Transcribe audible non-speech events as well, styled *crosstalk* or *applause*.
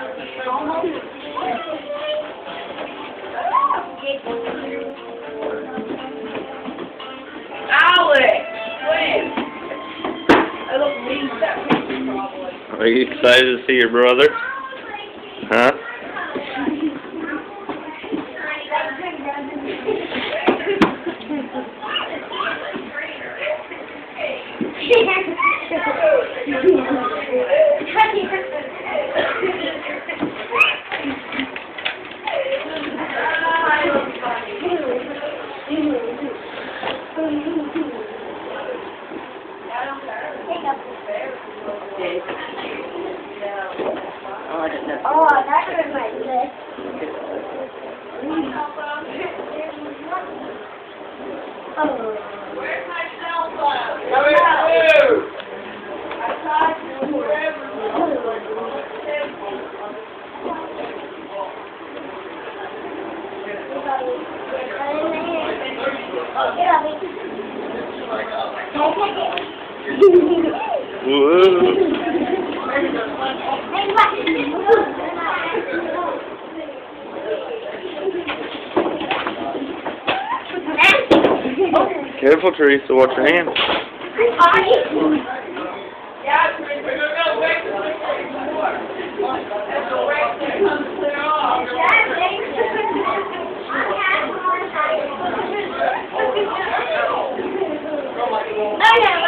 Are you excited to see your brother? Huh? *laughs* Oh, that hurt my. Oh. Where's my cell phone? Here, you! I forever. Whoa. Careful, Theresa. Watch your hands. Yeah, we're